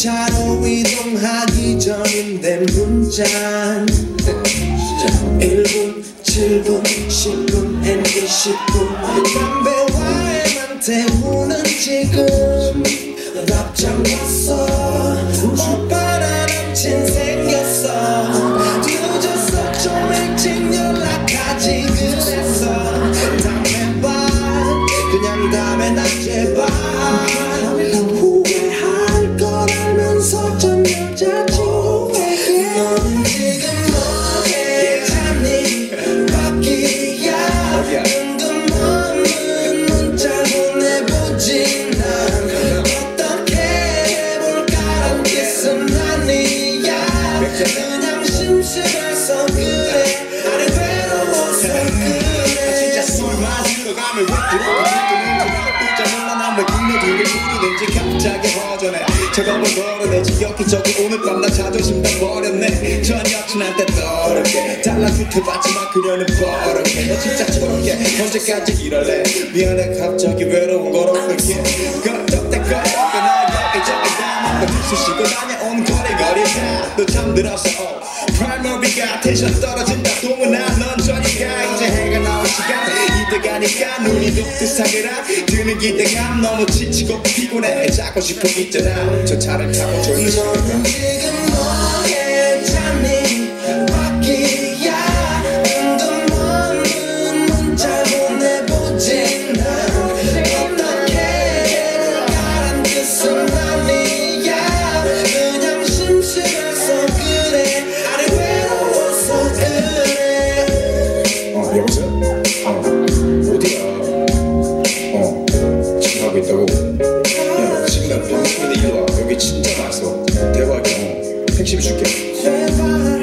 3차로 이동하기 전인데 문잔. 1분 7분 10분 엔디 10분. 담배와에만 태우는 지금. 답장 왔어 국내들을 부르는지 갑자기 허전해. 작업을 걸어내지 여기저기 오늘 밤 나 자존심 다 버렸네. 전 여친한테 떠오르게. 달라붙어봤지만 그녀는 버럭해. 너 진짜 저렇게 언제까지 이럴래? 미안해. 갑자기 외로운 걸 어떻게? 끄떡대고 나 여기저기 다 먹고 쑤시고 다녀온 거리거리. 다또 잠들었어. 어. 프라이머리가 텐션 떨어진다. 동은아 넌 나올 시간 이때가니까 눈이 독특하게라. 드는 기대감 너무 지치고 피곤해. 자고 싶어 있잖아. 저 차를 타고 조용히 너는 있다고? 야 지금 나 병원인데 이리 와 여기 진짜 맛있어 대박이야 어, 택시비 줄게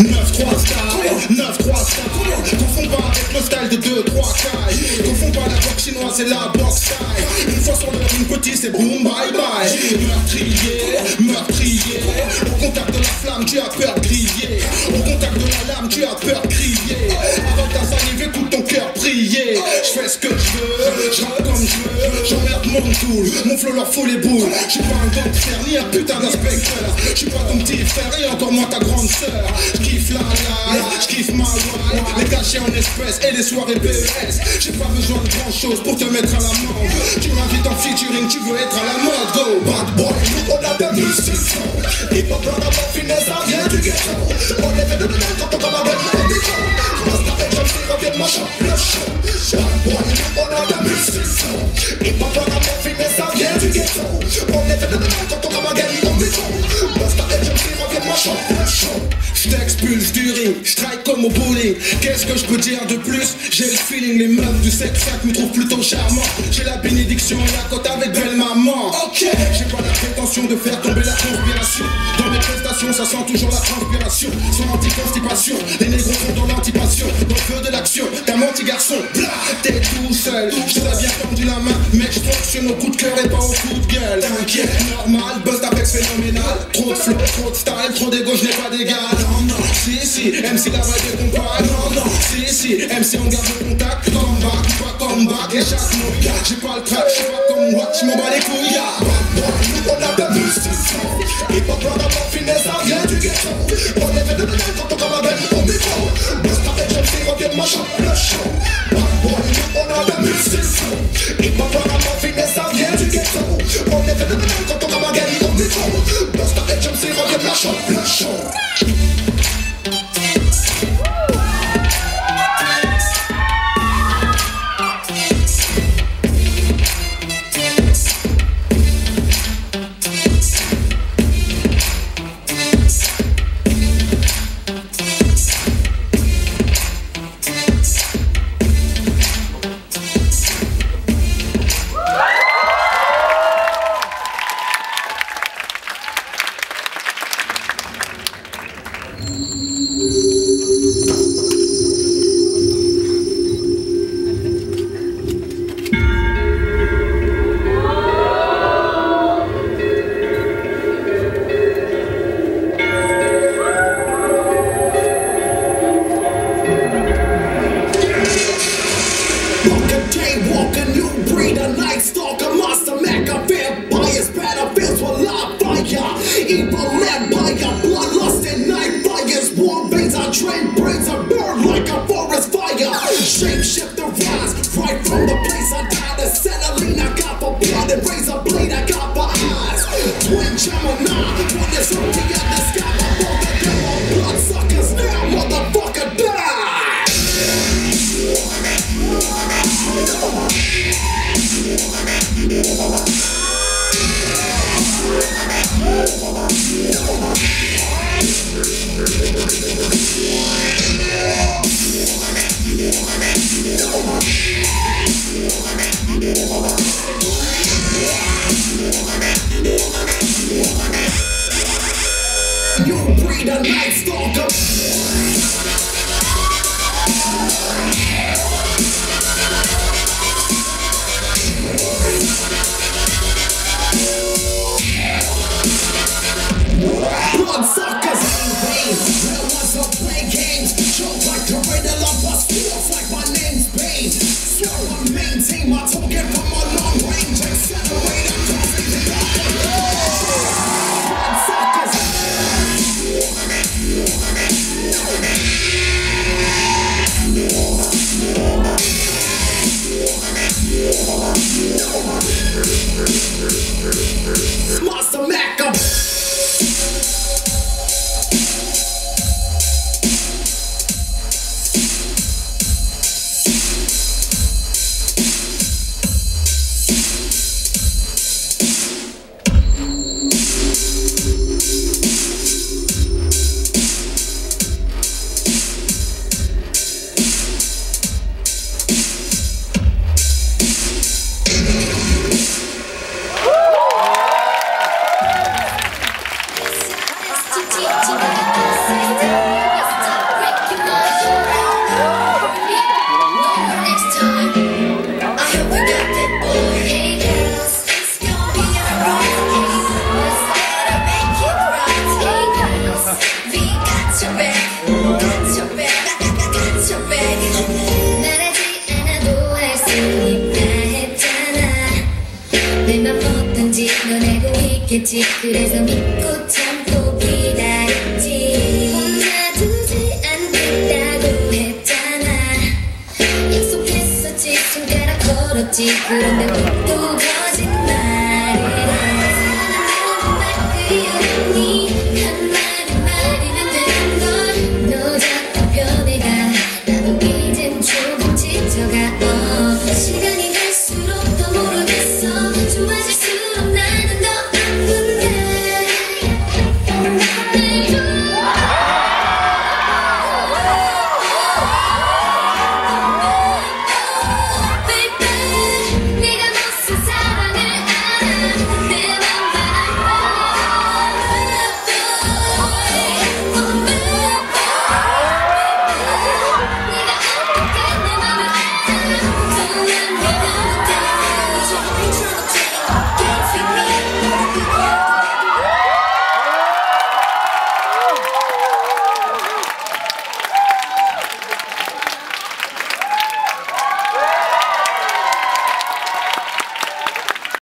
No. 9-3 style, 9-3 style Confonds pas avec le style de 2-3 cailles Confonds pas la boxe chinoise et la boxe style Une fois sur le ring petit c'est boom bye bye Meurtrier, meurtrier Au contact de la flamme tu as peur griller Au contact de la lame tu as peur crier Avant ta salive écoute ton cœur prier Je fais ce que je veux, je comme je veux J'emmerde mon tool, mon flow leur fout les boules Je suis pas un gangster ni un putain d'inspecteur Je suis pas ton petit frère et encore moins ta grande sœur Je kiffe la je kiffe ma ride Les cachets en espèces et les soirées PES J'ai pas besoin de grand chose pour te mettre à la mode. Tu m'invites en featuring, tu veux être à la mode. Go bad boy, on a des musiciens Hip hop on a pas finesse, ça vient du ghetto. On est fait de t'expulse du ring strike comme au bowling. Qu'est-ce que je peux dire de plus? J'ai le feeling, les meufs du sexe 5 me trouvent plutôt charmant. J'ai la bénédiction et la cote avec belle maman. Ok, j'ai pas la prétention de faire tomber la conspiration. Dans mes prestations, ça sent toujours la transpiration. Sans anti-constipation, les négros sont dans l'antipation. Dans le feu de l'action, t'as menti garçon. Blah, t'es tout seul. Je t'aurais bien tendu la main, mais je fonctionne au coup de cœur et pas au coup de gueule. T'inquiète, normal, buzz d'Apex phénoménal. Trop de flow, trop de style, trop d'ego, je n'ai pas d'égal. Si, si, MC vraie de compas. Non, non, si, si, MC on garde le contact. Come back, um pas come back, et chaque mot. J'ai pas le track, j'suis pas comme Watt, j'm'en bats les couilles, You breed a night stalker. Bloodsuckers and veins. Monster Mac 있겠지. 그래서 믿고 참고 기다렸지. 혼자 두지 않겠다고 했잖아. 약속했었지. 손가락 걸었지. 그런데 또